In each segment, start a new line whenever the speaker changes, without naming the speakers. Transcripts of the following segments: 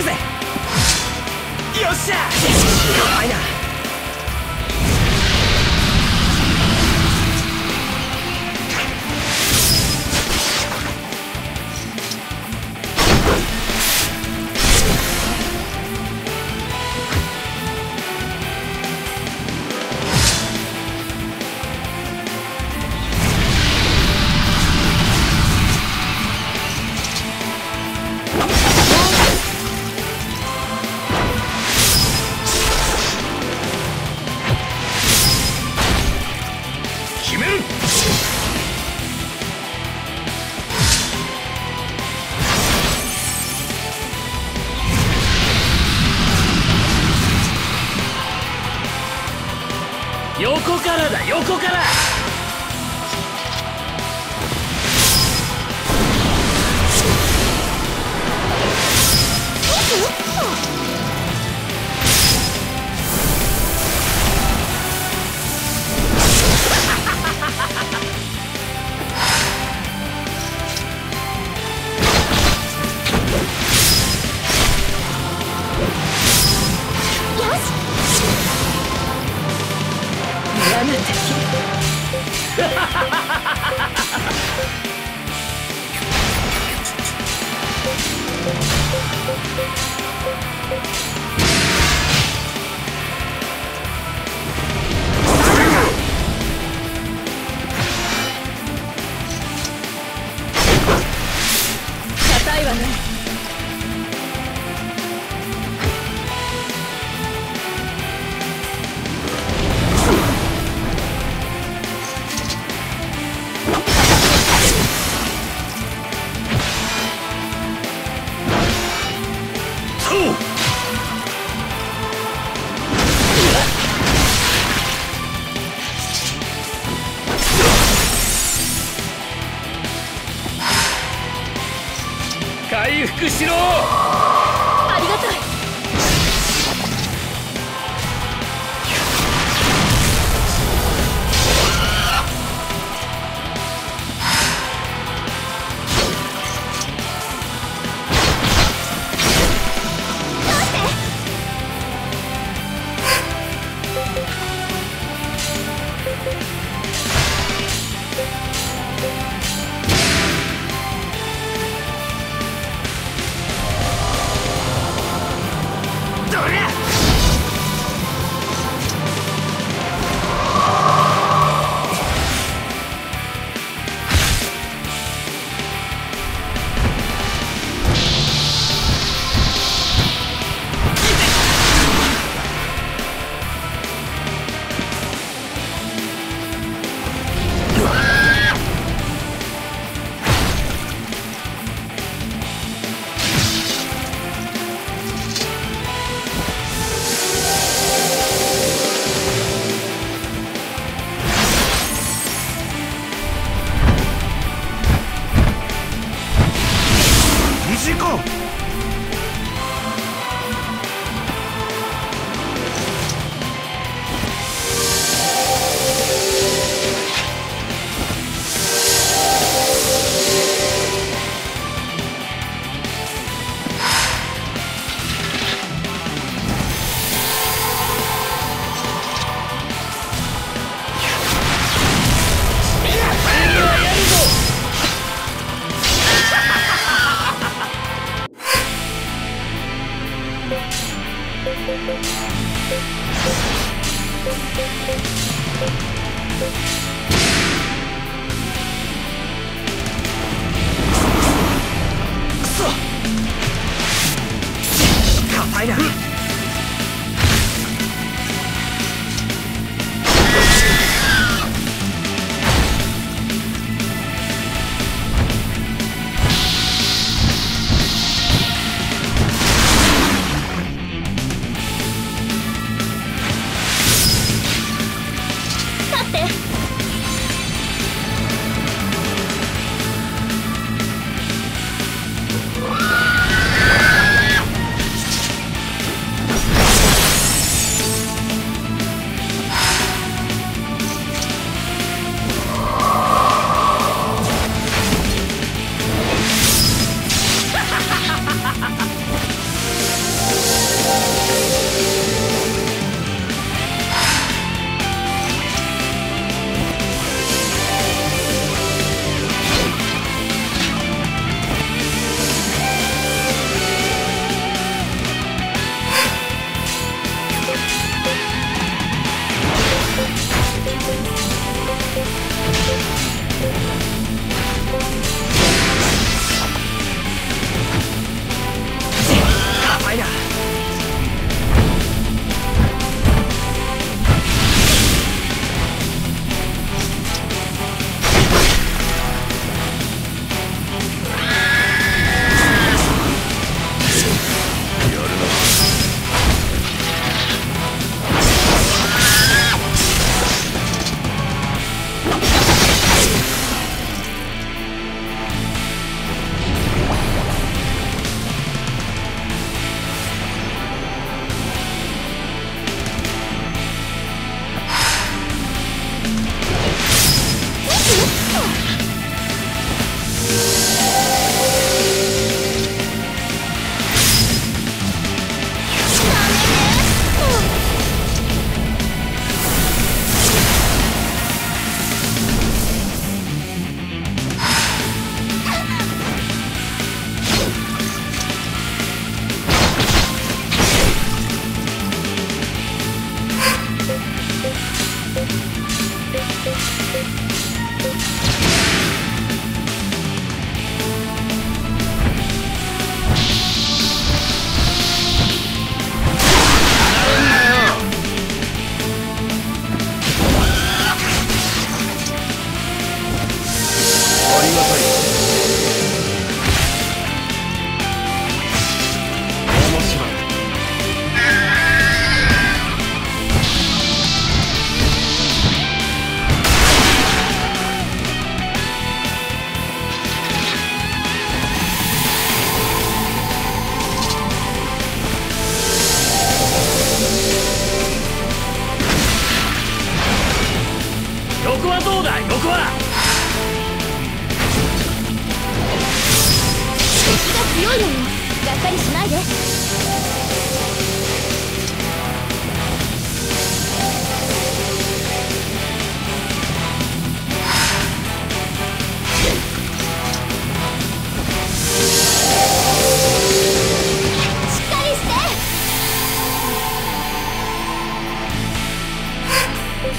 くぜ。よっしゃ。やばいな横からだ横から。硬 い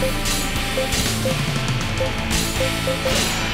こは
敵が強いのよがっかりしないで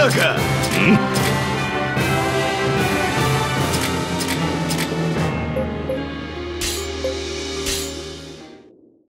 たか。ん？